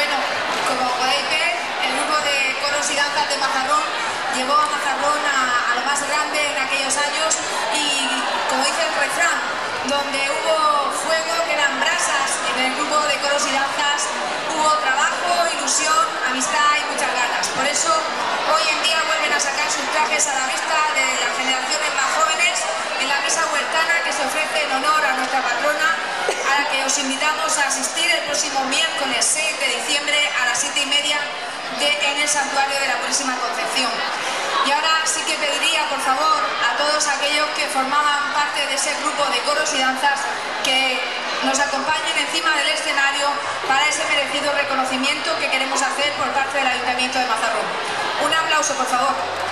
Bueno, como podéis ver, el grupo de coros y danzas de Mazarrón llevó a Mazarrón a, a lo más grande en aquellos años y, como dice el refrán, donde hubo fuego quedan brasas, en el grupo de coros y danzas hubo trabajo, ilusión, amistad y muchas ganas. Por eso, hoy en día vuelven a sacar sus trajes a la vista de las generaciones más jóvenes en la misa huertana que se ofrece en honor a nuestra patrona a la que os invitamos a asistir el próximo miércoles 6 de diciembre a las 7 y media en el santuario de la Purísima Concepción. Y ahora sí que pediría, por favor, a todos aquellos que formaban parte de ese grupo de coros y danzas que nos acompañen encima del escenario para ese merecido reconocimiento que queremos hacer por parte del Ayuntamiento de Mazarrón. Un aplauso, por favor.